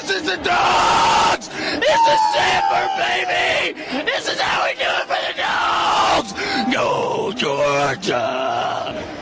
This is the dogs! This is Sanford, baby! This is how we do it for the dogs! Go, Georgia!